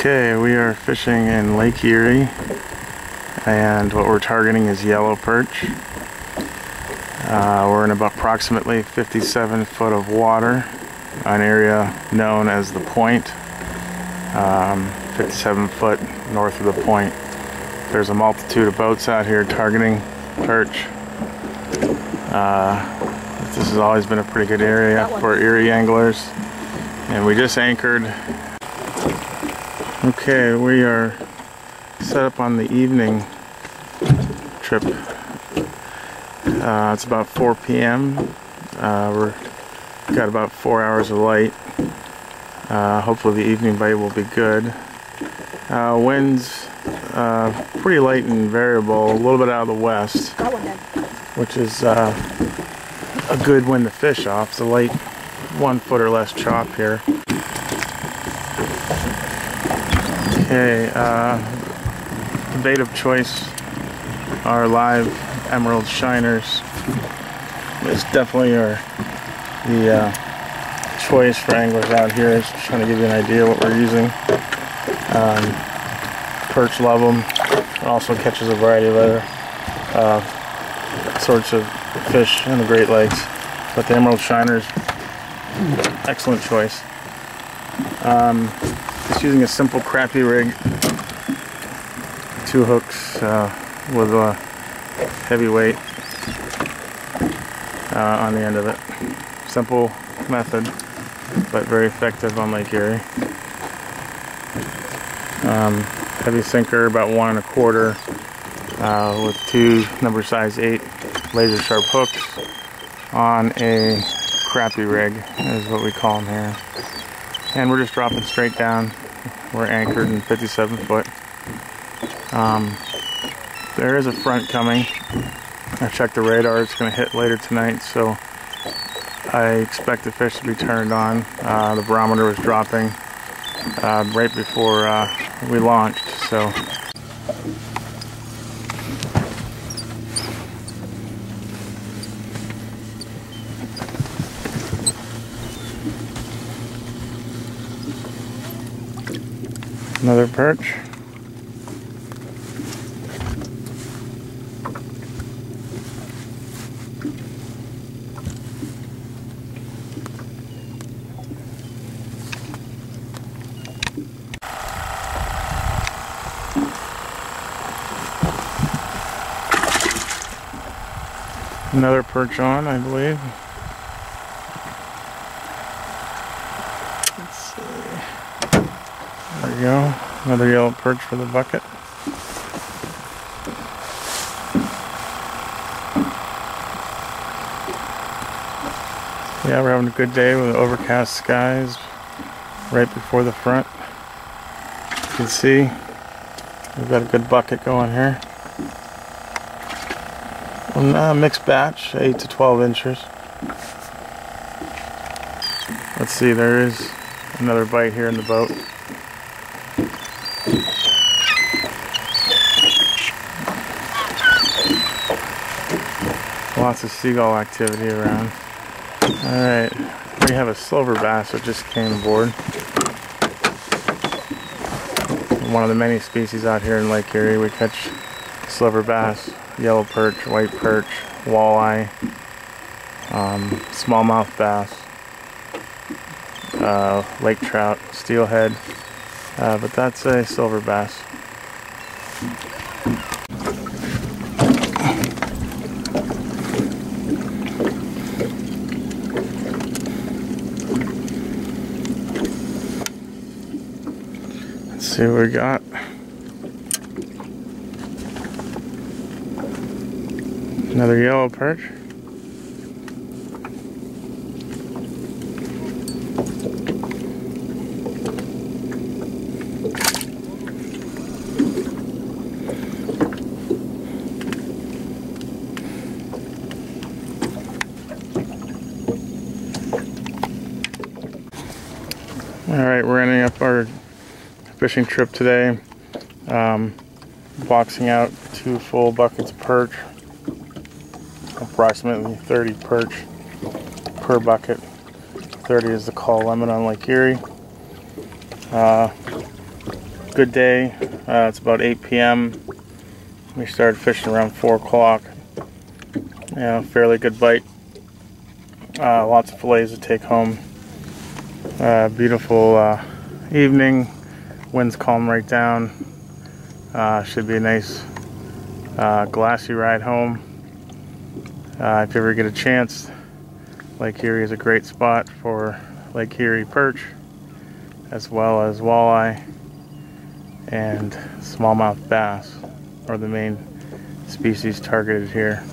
Okay, we are fishing in Lake Erie and what we're targeting is yellow perch. Uh, we're in about approximately 57 foot of water, an area known as the Point, um, 57 foot north of the Point. There's a multitude of boats out here targeting perch. Uh, this has always been a pretty good area for Erie anglers. And we just anchored. Okay, we are set up on the evening trip. Uh, it's about 4 p.m. Uh, we're got about four hours of light. Uh, hopefully the evening bite will be good. Uh, winds uh, pretty light and variable, a little bit out of the west, which is uh, a good wind to fish off. It's a light one foot or less chop here. Okay, uh, bait of choice are live emerald shiners. This definitely are the uh, choice for anglers out here. Just trying to give you an idea what we're using. Um, perch love them. It also catches a variety of other uh, sorts of fish in the Great Lakes. But the emerald shiners, excellent choice. Um, just using a simple crappie rig, two hooks uh, with a heavy weight uh, on the end of it. Simple method, but very effective on Lake Erie. Um, heavy sinker, about one and a quarter, uh, with two number size 8 Lazer Sharp hooks on a crappie rig, is what we call them here. And we're just dropping straight down. We're anchored in 57 foot. Um, there is a front coming. I checked the radar, it's going to hit later tonight, so I expect the fish to be turned on. Uh, the barometer was dropping uh, right before uh, we launched, so Another perch. Another perch on, I believe. Let's see. There go. Another yellow perch for the bucket. Yeah, we're having a good day with overcast skies right before the front. You can see we've got a good bucket going here. Uh, mixed batch, 8 to 12 inches. Let's see, there is another bite here in the boat. Lots of seagull activity around. Alright, we have a silver bass that just came aboard. One of the many species out here in Lake Erie. We catch silver bass, yellow perch, white perch, walleye, um, smallmouth bass, uh, lake trout, steelhead, uh, but that's a silver bass. See what we got. Another yellow perch. Alright, we're ending up our fishing trip today. Um, boxing out two full buckets of perch approximately 30 perch per bucket. 30 is the call limit on Lake Erie. Uh, good day. Uh, it's about 8 p.m. We started fishing around 4 o'clock. Yeah, fairly good bite. Uh, lots of fillets to take home. Uh, beautiful uh, evening. Wind's calm right down. Uh, should be a nice uh, glassy ride home. Uh, if you ever get a chance, Lake Erie is a great spot for Lake Erie perch as well as walleye and smallmouth bass are the main species targeted here.